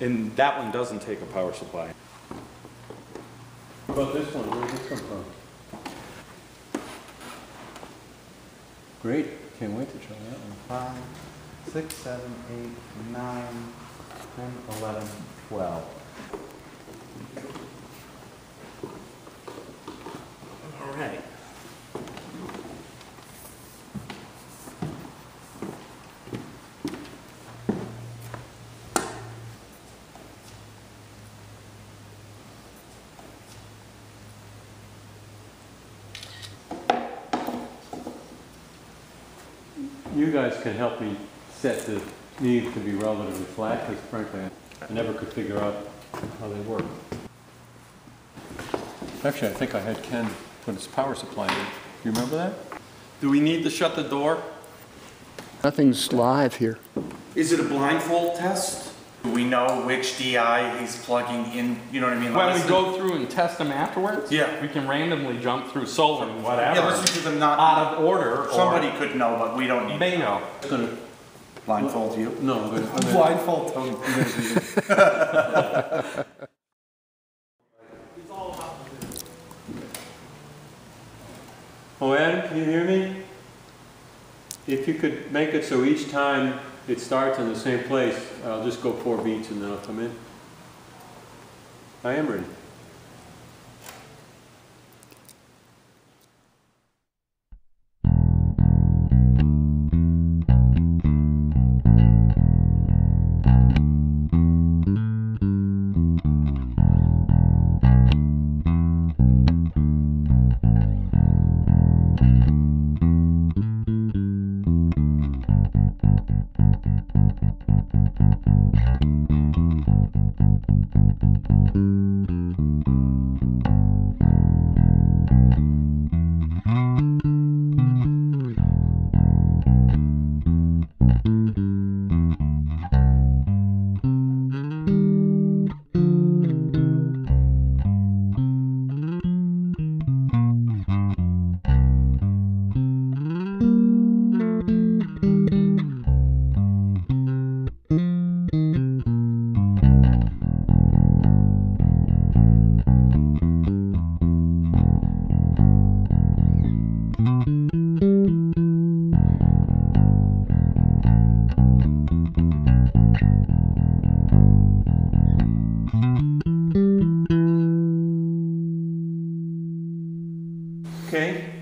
And that one doesn't take a power supply. What about this one? Where did this come from? Great. Can't wait to try that one. Five, six, seven, eight, nine, ten, eleven, twelve. 10, 11, 12. You guys can help me set the needs to be relatively flat, because frankly, I never could figure out how they work. Actually, I think I had Ken put his power supply in. Do You remember that? Do we need to shut the door? Nothing's live here. Is it a blindfold test? Do we know which DI he's plugging in, you know what I mean? When we Listen- go through and test them afterwards, Yeah. we can randomly jump through solar and Yeah, whatever, listen to them not, out of order, or somebody could know, but we don't need they know. It's gonna, blindfold you. no, I'm gonna- I'm gonna- Blindfold Tony. Oh, Adam, can you hear me? If you could make it so each time it starts in the same place. I'll just go four beats and then I'll come in. I am ready. Thank you. Okay?